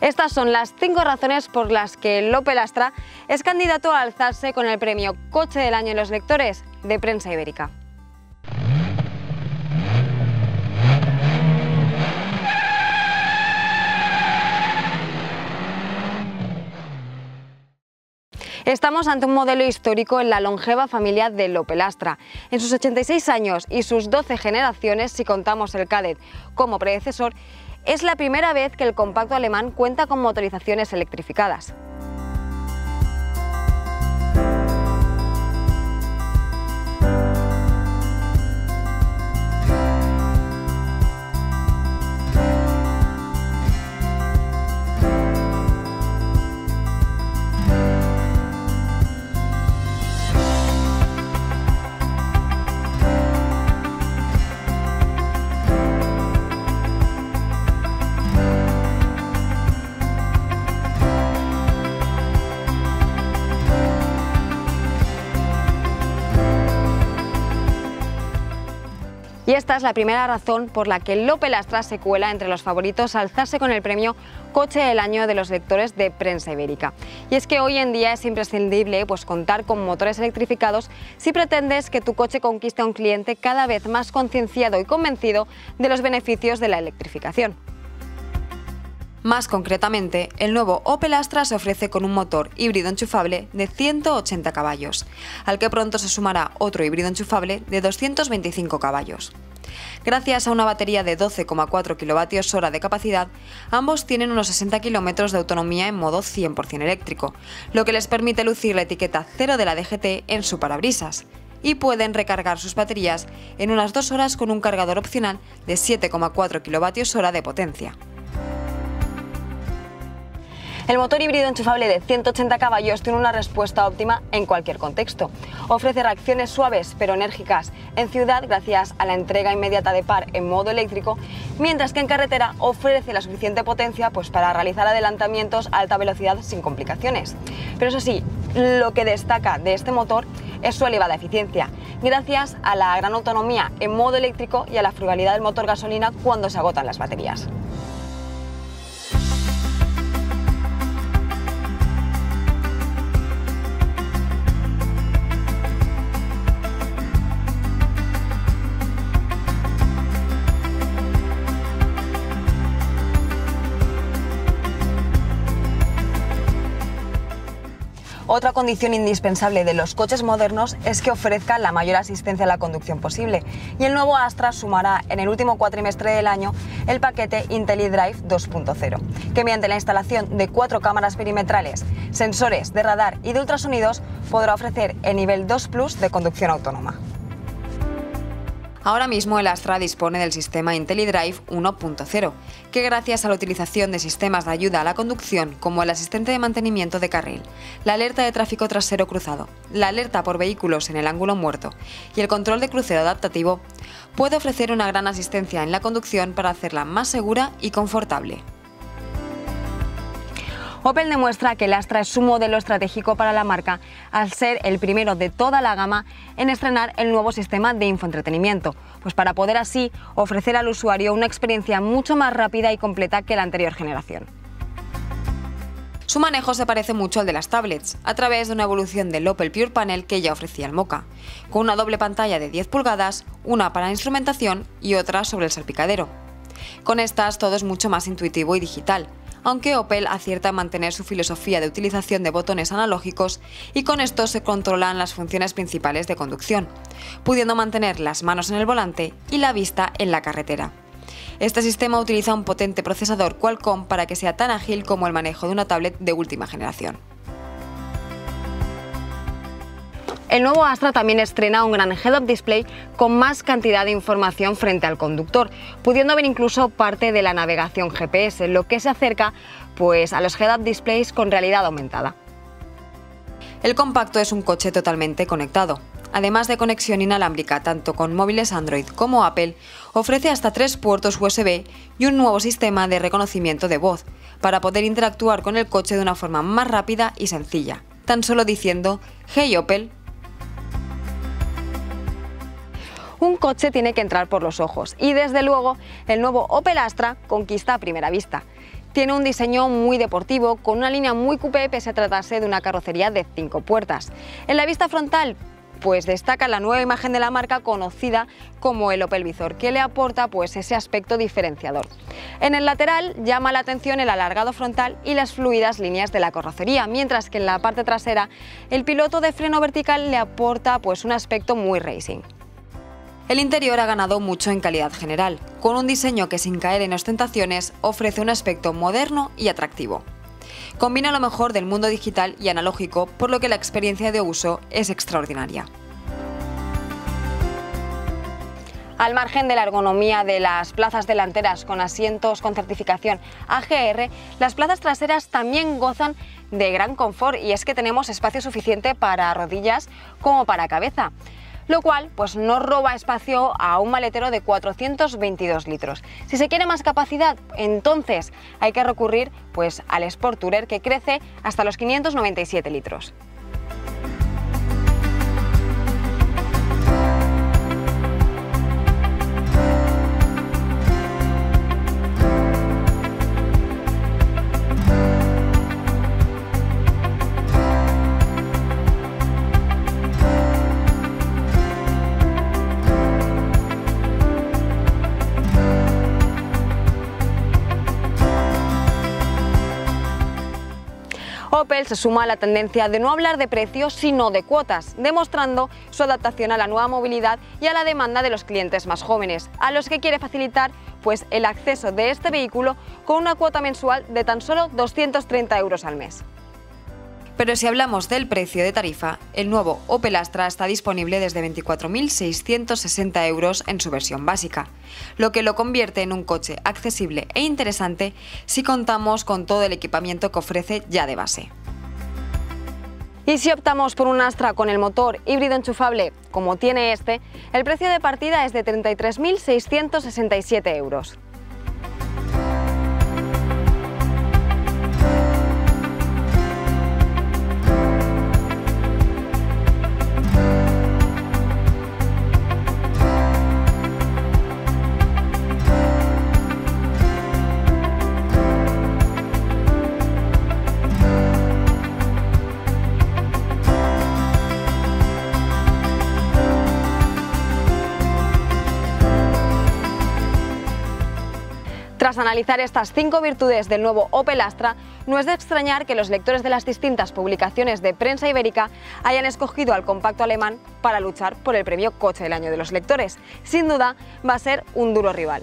Estas son las cinco razones por las que el Opel Astra es candidato a alzarse con el premio Coche del Año en los lectores de Prensa Ibérica. Estamos ante un modelo histórico en la longeva familia de Opel Astra. En sus 86 años y sus 12 generaciones, si contamos el Cadet como predecesor, es la primera vez que el compacto alemán cuenta con motorizaciones electrificadas. Y esta es la primera razón por la que el Opel Astra se cuela entre los favoritos a alzarse con el premio Coche del Año de los lectores de prensa ibérica. Y es que hoy en día es imprescindible pues, contar con motores electrificados si pretendes que tu coche conquiste a un cliente cada vez más concienciado y convencido de los beneficios de la electrificación. Más concretamente, el nuevo Opel Astra se ofrece con un motor híbrido enchufable de 180 caballos, al que pronto se sumará otro híbrido enchufable de 225 caballos. Gracias a una batería de 12,4 kWh de capacidad, ambos tienen unos 60 km de autonomía en modo 100% eléctrico, lo que les permite lucir la etiqueta 0 de la DGT en su parabrisas, y pueden recargar sus baterías en unas 2 horas con un cargador opcional de 7,4 kWh de potencia. El motor híbrido enchufable de 180 caballos tiene una respuesta óptima en cualquier contexto. Ofrece reacciones suaves pero enérgicas en ciudad gracias a la entrega inmediata de par en modo eléctrico, mientras que en carretera ofrece la suficiente potencia pues, para realizar adelantamientos a alta velocidad sin complicaciones. Pero eso sí, lo que destaca de este motor es su elevada eficiencia, gracias a la gran autonomía en modo eléctrico y a la frugalidad del motor gasolina cuando se agotan las baterías. Otra condición indispensable de los coches modernos es que ofrezca la mayor asistencia a la conducción posible y el nuevo Astra sumará en el último cuatrimestre del año el paquete IntelliDrive 2.0, que mediante la instalación de cuatro cámaras perimetrales, sensores de radar y de ultrasonidos podrá ofrecer el nivel 2 Plus de conducción autónoma. Ahora mismo el Astra dispone del sistema IntelliDrive 1.0, que gracias a la utilización de sistemas de ayuda a la conducción como el asistente de mantenimiento de carril, la alerta de tráfico trasero cruzado, la alerta por vehículos en el ángulo muerto y el control de crucero adaptativo, puede ofrecer una gran asistencia en la conducción para hacerla más segura y confortable. Opel demuestra que el Astra es su modelo estratégico para la marca al ser el primero de toda la gama en estrenar el nuevo sistema de infoentretenimiento, pues para poder así ofrecer al usuario una experiencia mucho más rápida y completa que la anterior generación. Su manejo se parece mucho al de las tablets, a través de una evolución del Opel Pure Panel que ya ofrecía el Mocha, con una doble pantalla de 10 pulgadas, una para instrumentación y otra sobre el salpicadero. Con estas todo es mucho más intuitivo y digital, aunque Opel acierta en mantener su filosofía de utilización de botones analógicos y con esto se controlan las funciones principales de conducción, pudiendo mantener las manos en el volante y la vista en la carretera. Este sistema utiliza un potente procesador Qualcomm para que sea tan ágil como el manejo de una tablet de última generación. El nuevo Astra también estrena un gran head-up display con más cantidad de información frente al conductor, pudiendo ver incluso parte de la navegación GPS, lo que se acerca pues, a los head-up displays con realidad aumentada. El compacto es un coche totalmente conectado. Además de conexión inalámbrica tanto con móviles Android como Apple, ofrece hasta tres puertos USB y un nuevo sistema de reconocimiento de voz para poder interactuar con el coche de una forma más rápida y sencilla, tan solo diciendo Hey Opel un coche tiene que entrar por los ojos y desde luego el nuevo Opel Astra conquista a primera vista. Tiene un diseño muy deportivo, con una línea muy coupé pese a tratarse de una carrocería de cinco puertas. En la vista frontal pues destaca la nueva imagen de la marca conocida como el Opel Vizor, que le aporta pues ese aspecto diferenciador. En el lateral llama la atención el alargado frontal y las fluidas líneas de la carrocería, mientras que en la parte trasera el piloto de freno vertical le aporta pues un aspecto muy racing. El interior ha ganado mucho en calidad general, con un diseño que sin caer en ostentaciones ofrece un aspecto moderno y atractivo. Combina lo mejor del mundo digital y analógico, por lo que la experiencia de uso es extraordinaria. Al margen de la ergonomía de las plazas delanteras con asientos con certificación AGR, las plazas traseras también gozan de gran confort y es que tenemos espacio suficiente para rodillas como para cabeza lo cual pues no roba espacio a un maletero de 422 litros. Si se quiere más capacidad, entonces hay que recurrir pues al Sport Tourer que crece hasta los 597 litros. Opel se suma a la tendencia de no hablar de precios sino de cuotas, demostrando su adaptación a la nueva movilidad y a la demanda de los clientes más jóvenes, a los que quiere facilitar pues, el acceso de este vehículo con una cuota mensual de tan solo 230 euros al mes. Pero si hablamos del precio de tarifa, el nuevo Opel Astra está disponible desde 24.660 euros en su versión básica, lo que lo convierte en un coche accesible e interesante si contamos con todo el equipamiento que ofrece ya de base. Y si optamos por un Astra con el motor híbrido enchufable, como tiene este, el precio de partida es de 33.667 euros. Tras analizar estas cinco virtudes del nuevo Opel Astra, no es de extrañar que los lectores de las distintas publicaciones de prensa ibérica hayan escogido al compacto alemán para luchar por el premio Coche del Año de los Lectores. Sin duda, va a ser un duro rival.